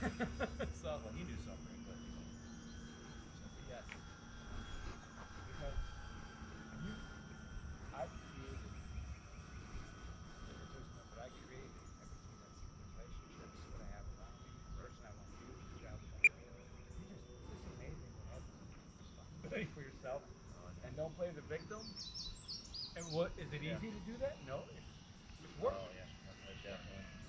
so, well, he knew suffering, but, Yes. Because you, I created, no, but I created everything that's relationships, what I have around me, the person I want to be, who I want to. It's just, it's amazing what happens. think for yourself. And don't play the victim. And what, is it Yeah. easy to do that? No. It's, it's work. Oh, yeah, that's definitely.